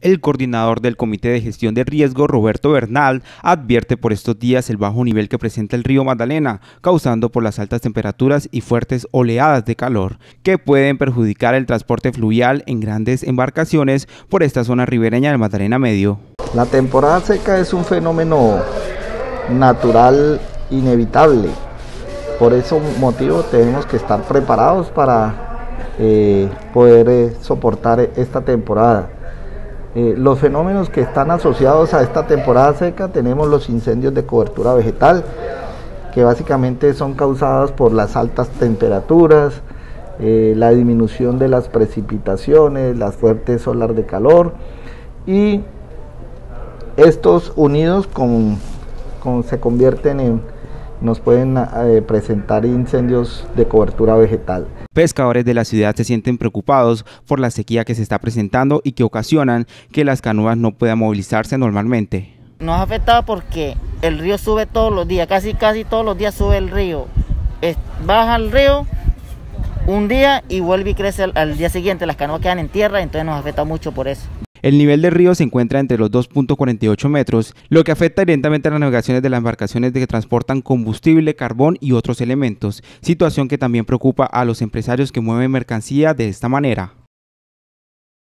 El coordinador del Comité de Gestión de Riesgo, Roberto Bernal, advierte por estos días el bajo nivel que presenta el río Magdalena, causando por las altas temperaturas y fuertes oleadas de calor, que pueden perjudicar el transporte fluvial en grandes embarcaciones por esta zona ribereña del Magdalena Medio. La temporada seca es un fenómeno natural inevitable. Por ese motivo tenemos que estar preparados para eh, poder eh, soportar esta temporada. Eh, los fenómenos que están asociados a esta temporada seca tenemos los incendios de cobertura vegetal, que básicamente son causados por las altas temperaturas, eh, la disminución de las precipitaciones, las fuertes olas de calor y estos unidos con se convierten en nos pueden eh, presentar incendios de cobertura vegetal. Pescadores de la ciudad se sienten preocupados por la sequía que se está presentando y que ocasionan que las canoas no puedan movilizarse normalmente. Nos ha afectado porque el río sube todos los días, casi casi todos los días sube el río. baja el río un día y vuelve y crece al, al día siguiente, las canoas quedan en tierra, entonces nos afecta mucho por eso. El nivel del río se encuentra entre los 2.48 metros, lo que afecta directamente a las navegaciones de las embarcaciones que transportan combustible, carbón y otros elementos, situación que también preocupa a los empresarios que mueven mercancía de esta manera.